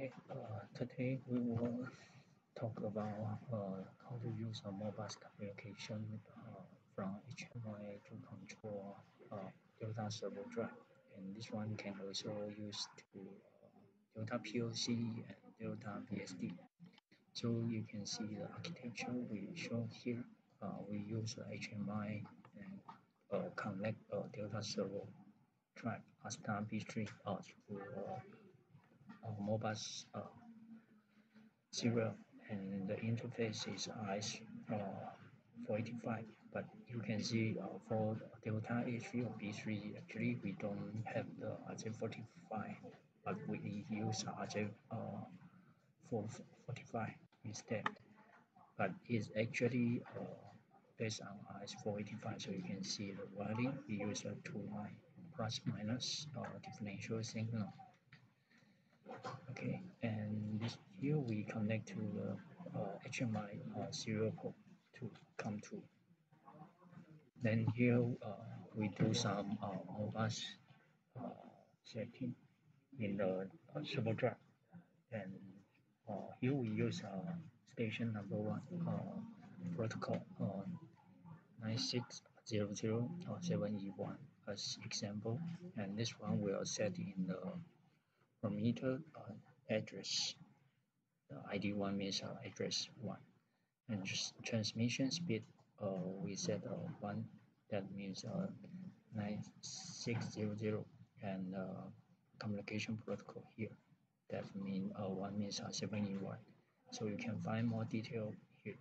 Okay, uh, today we will talk about uh, how to use a Modbus communication uh, from HMI to control uh, Delta servo drive. And this one can also use to uh, Delta PLC and Delta VFD. So you can see the architecture we show here. Uh, we use HMI and uh, connect Delta servo drive ASDA B3 uh, through uh, Modbus uh, serial and the interface is RS485 but you can see uh, for Delta A3 or B3 actually we don't have the RJ45 but we use RJ445 instead. But it's actually uh, based on RS485 so you can see the wiring we use a two line plus minus uh, differential signal okay and this here we connect to the uh, HMI uh, serial port to come to. Then here uh, we do some uh, Modbus uh, setting in the uh, servo drive. And uh, here we use uh, station number one uh, protocol uh, 9600 or 7E1 as example. And this one will set in the parameter uh, address. The ID1 means uh, address 1 and just transmission speed uh, we set uh, 1 that means uh, 9600 and uh, communication protocol here. That mean uh, 1 means uh, 7E1 so you can find more detail here.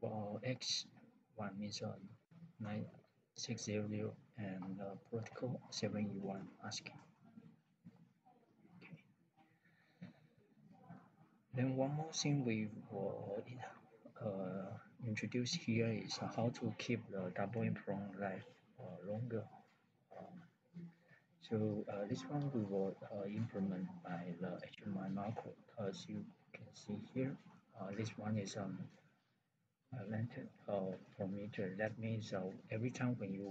While X1 means uh, 9600 and uh, protocol 7E1 ASCII Then one more thing we will uh, introduce here is how to keep the double EEPROM life uh, longer. Um, so uh, this one we will uh, implement by the HMI macro. As you can see here, uh, this one is um, a length uh, parameter. That means every time when you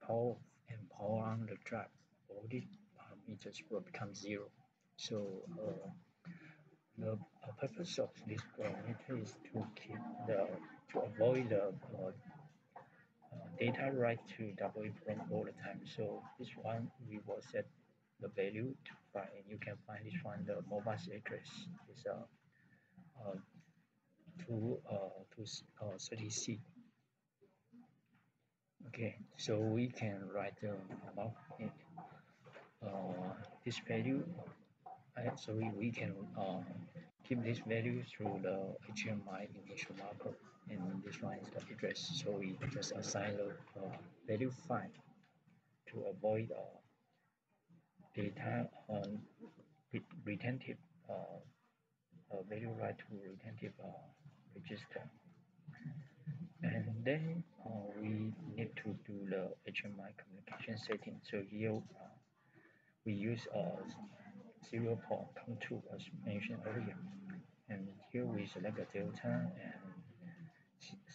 power and power on the drive, all these parameters will become zero. So the purpose of this parameter is to keep the to avoid the uh, uh, data write to double from all the time. So this one we will set the value to find. You can find this one the Modbus address is uh, uh to uh to uh 30C. Okay, so we can write the uh, uh, this value so we, we can uh, keep this value through the HMI initial macro and this one is the address. So we just assign the uh, value 5 to avoid uh, data on retentive uh, uh, value write to retentive uh, register. And then uh, we need to do the HMI communication setting. So here uh, we use uh, serial port COM2 as mentioned earlier. And here we select a Delta and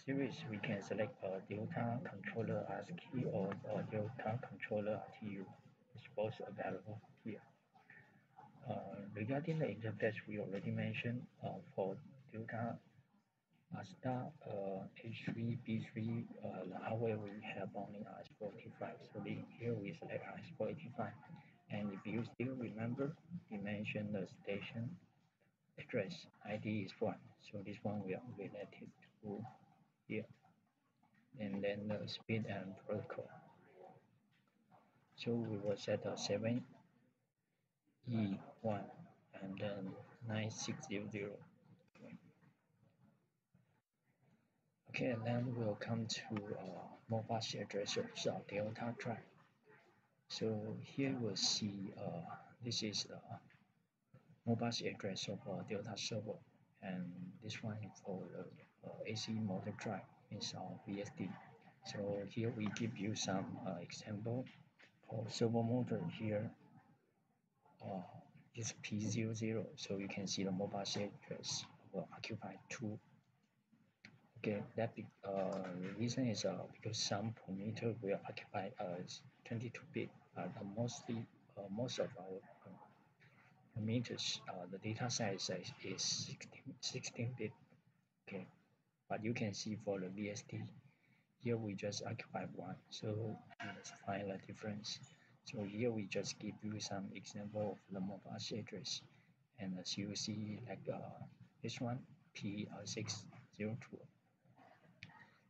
series we can select a Delta controller ASCII or a Delta controller RTU. It's both available here. Uh, regarding the interface we already mentioned uh, for Delta ASDA uh, H3, B3, uh, the hardware we have only RS485. So here we select RS485 and if you still remember, we mentioned the station address ID is 1. So this one will related to here. And then the speed and protocol. So we will set a 7 E1 and then 9600. Okay, and then we'll come to uh, Modbus addressers of Delta drive. So here we'll see uh, this is the Modbus address of uh, Delta servo and this one is for the uh, AC motor drive is our VFD. So here we give you some uh, example. For servo motor here uh, is P00 so you can see the Modbus address will occupy 2 okay that be, uh, reason is uh, because some parameter will occupy uh, 22 bit uh, mostly uh, most of our parameters, uh, the data size is 16, 16 bit. Okay, but you can see for the VFD, here we just occupy one. So let's find the difference. So here we just give you some example of the Modbus address. And as you see, like uh, this one, P602.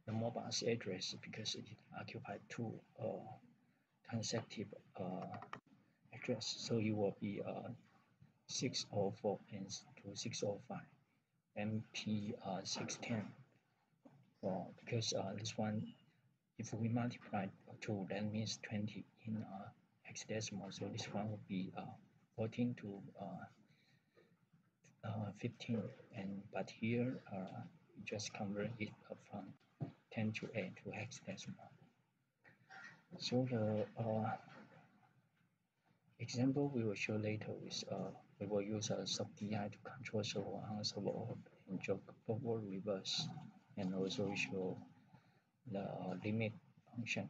The Modbus address, because it occupied two uh, consecutive uh, address, so it will be uh, 604 and to 605 MP uh, 610 well, because this one if we multiply 2 that means 20 in hexadecimal. So this one will be uh, 14 to uh, 15 and but here uh, just convert it from 10 to 8 to hexadecimal so the uh, example we will show later is uh, we will use a Soft DI to control servo on servo and jog forward reverse and also we show the uh, limit function.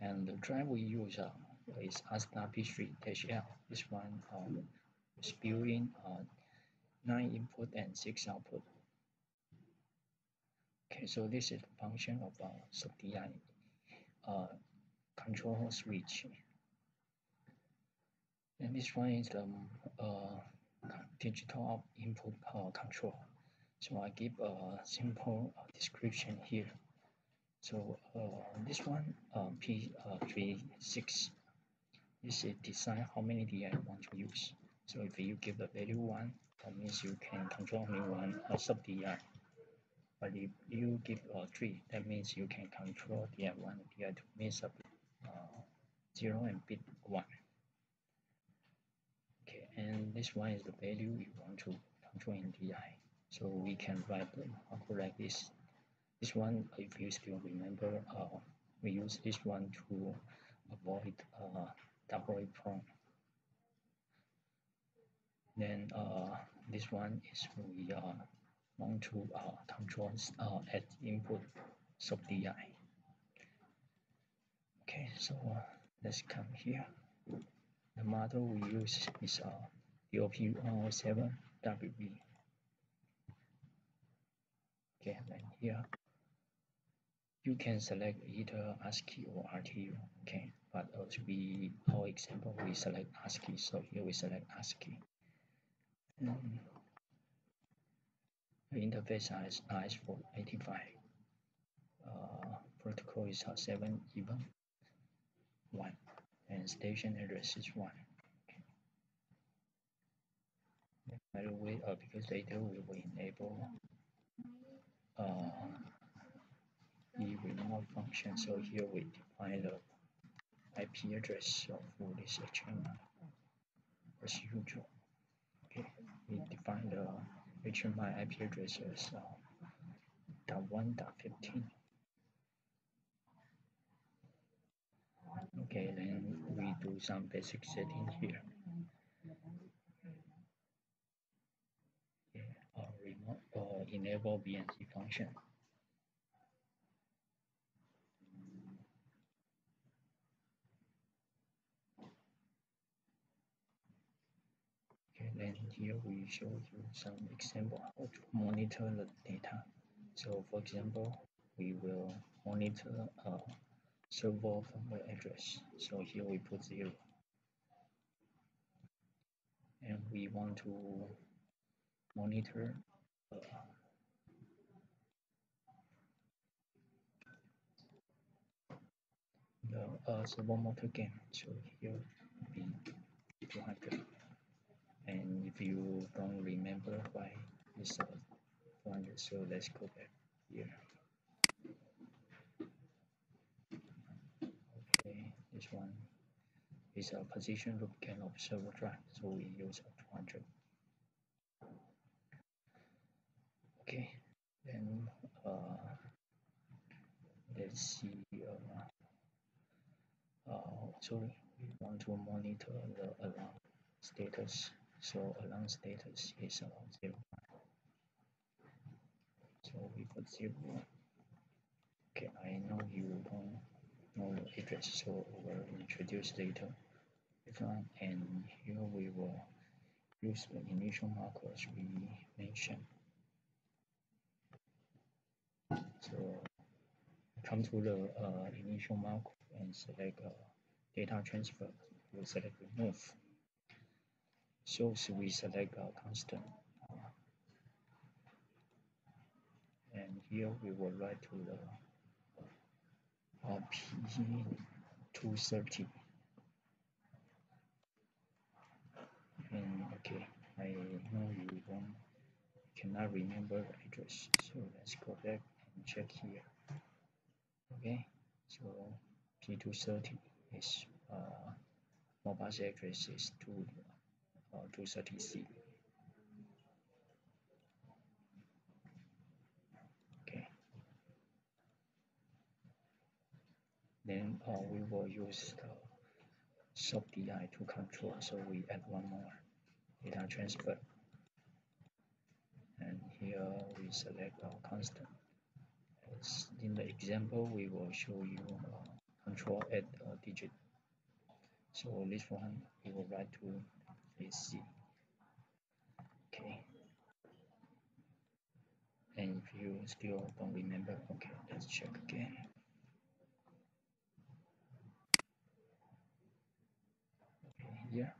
And the drive we use uh, is ASDA B3-L this one um, is built-in uh, 9 input and 6 output. Okay so this is the function of uh, Soft DI uh, control switch. And this one is the um, uh, digital input uh, control. So I give a simple uh, description here. So uh, this one uh, P36 this is design how many DI I want to use. So if you give the value 1 that means you can control only one uh, Soft DI but if you give uh, 3 that means you can control DI1 and DI2 means uh, 0 and bit 1 okay and this one is the value you want to control in DI so we can write the like this. This one if you still remember uh, we use this one to avoid uh, double EEPROM then uh, this one is we uh, want to uh, control uh, at input Soft DI okay so uh, let's come here the model we use is uh, DOP107WB. Okay, then here you can select either ASCII or RTU. Okay, but as we our example we select ASCII, so here we select ASCII. And the interface size is for 85. Uh, protocol is uh, 7 even 1 and station address is 1 okay. by the way uh, because later we will enable uh, the remote function. So here we define the IP address of this HMI as usual. Okay we define the HMI IP address as uh, dot one dot fifteen okay then we do some basic setting here. Okay, uh, remote uh, enable VNC function. Okay then here we show you some example how to monitor the data. So for example we will monitor uh, server firmware address. So here we put 0 and we want to monitor uh, the uh, servo motor gain. So here be 200 and if you don't remember why it's uh, 200 so let's go back here this one is a position loop gain of servo drive so we use a 200 okay then uh, let's see uh, uh, sorry we want to monitor the alarm status. So alarm status is around zero. So we put zero. Okay I know you don't know the address so we'll introduce later and here we will use the initial macros we mentioned. So come to the uh, initial macro and select uh, data transfer. We select remove. So, so we select a constant. and here we will write to the uh, P230 and okay. I know you don't cannot remember the address so let's go back and check here. Okay so P230 is uh, Modbus address is 2 uh, 230C okay. Then uh, we will use the Soft DI to control so we add one more data transfer. And here we select our constant. As in the example we will show you uh, control add a digit. So this one we will write to AC okay. And if you still don't remember okay let's check again. Okay here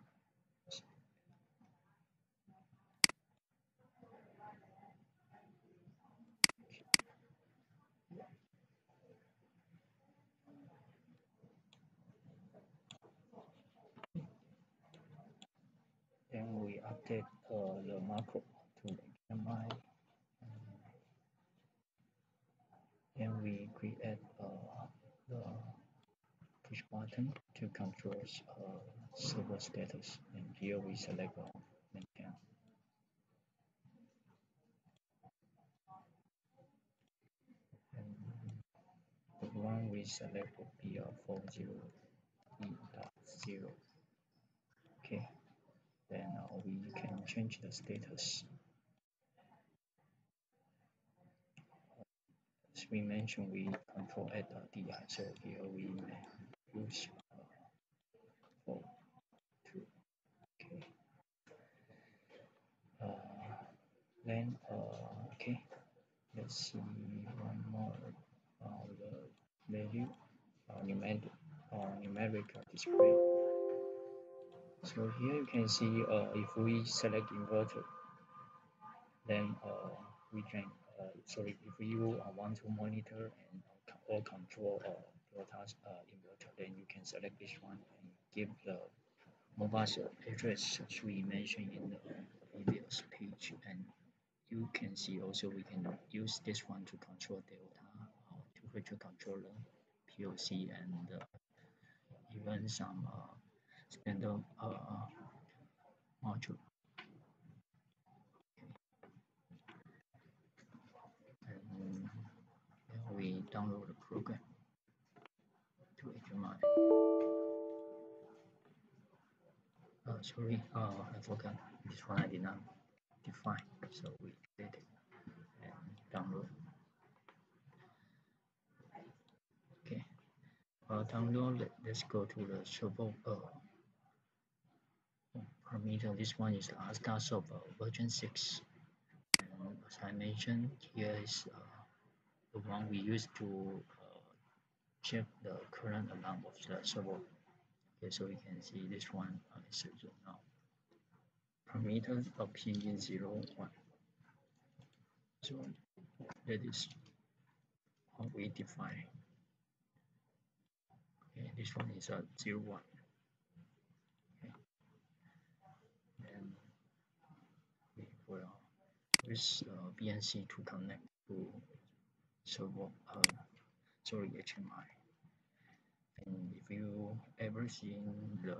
then we update uh, the macro to the HMI then we create uh, the push button to control uh, server status and here we select uh, maintain and the one we select will be uh, 40e.0 okay then uh, we can change the status. As we mentioned we control at the di so here we use uh, 4 2 okay. Uh, then uh, okay let's see one more uh, the value uh, numeric uh, numeric display so here you can see uh, if we select inverter then uh, we can uh, sorry if you uh, want to monitor and or control uh, uh, inverter then you can select this one and give the Modbus address as we mentioned in the previous page. And you can see also we can use this one to control Delta or temperature controller POC and uh, even some uh, standard uh, module and we download the program to HMI. Uh, sorry, uh, I forgot this one I did not define, so we did it and download. Okay, uh, download. Let, let's go to the server uh, parameter. This one is the ASCII server version 6. And as I mentioned, here is uh, the one we use to uh, check the current amount of the server. Okay, so we can see this one uh, is set now. Parameter of P01. So that is what we define. Okay, this one is a 01. Okay. And will use uh, VNC to connect to server uh, sorry HMI and if you ever seen the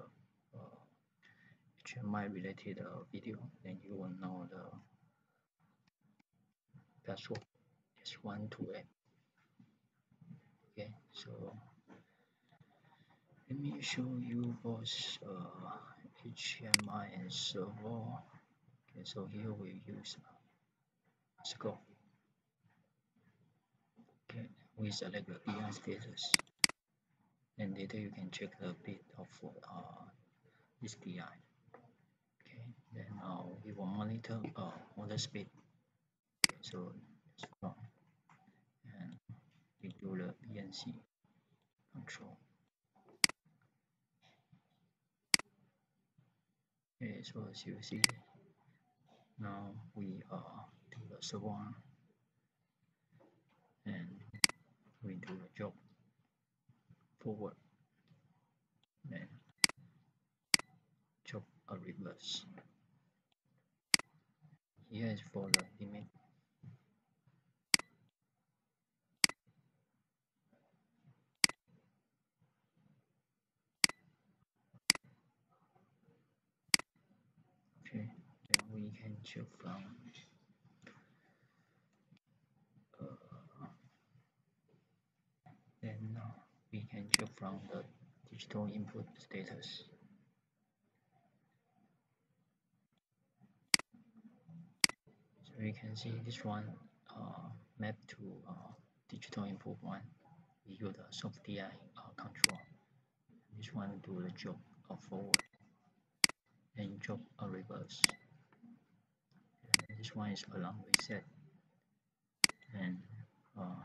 HMI related uh, video then you will know the password is 128 okay so let me show you both uh, HMI and server okay so here we use uh, scope okay we select the EI status. And later you can check the bit of uh, this DI okay then uh, we will monitor uh, motor speed. Okay, so from and we do the VNC control. Okay so as you see now we uh, do the servo arm and we do the jog forward. And jog a reverse here is for the limit okay then choose from uh, then we can check from the digital input status. So you can see this one uh, map to uh, digital input one. We use the SoftDI uh, control. This one do the jog of forward. And jog a reverse one is alarm reset and uh,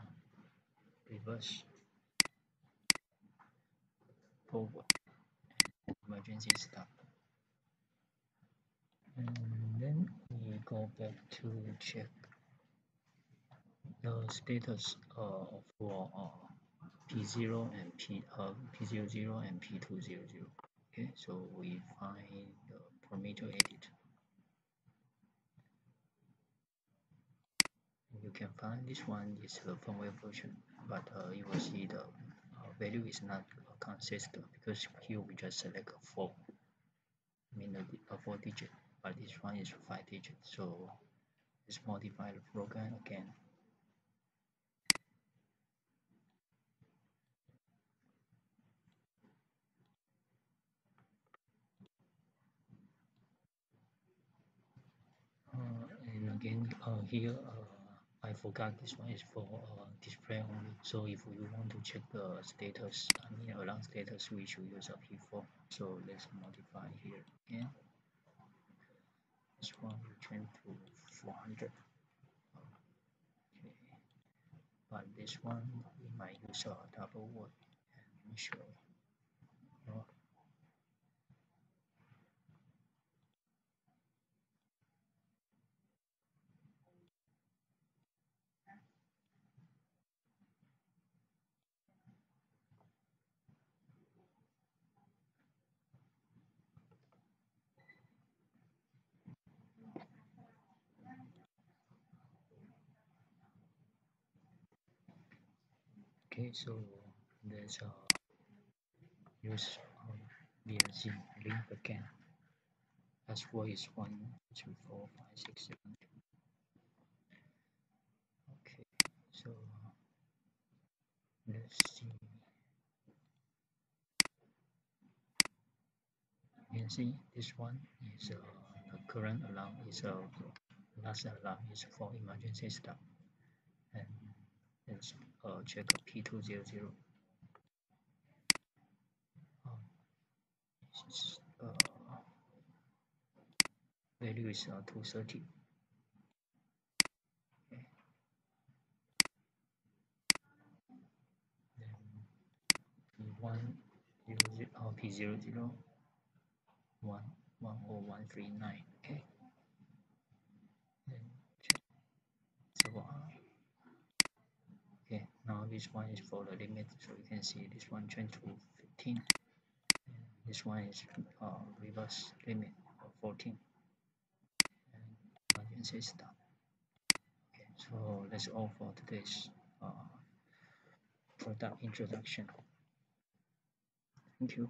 reverse forward and emergency stop. And then we go back to check the status uh, for uh, P0 and P uh, P00 and P200 okay so we find the parameter edit you can find this one is the firmware version but uh, you will see the uh, value is not consistent because here we just select a 4 I mean a, a 4 digit but this one is 5 digit so let's modify the program again. Uh, and again uh, here uh, I forgot this one is for uh, display only. So if you want to check the status I mean alarm status we should use a P4 so let's modify here again. This one change to 400 okay. But this one we might use a double word. And show no. So let's uh, use of VNC link again. As password is one two four five six seven. Okay so let's see. You can see this one is uh, the current alarm is a uh, last alarm is for emergency stop and let's uh, check P200 um, uh, value is uh, 230 okay. then P1 0, uh, P00 1 10139 okay then check servo this one is for the limit so you can see this one change to 15 and this one is uh, reverse limit of 14 and emergency stop okay so that's all for today's uh, product introduction. Thank you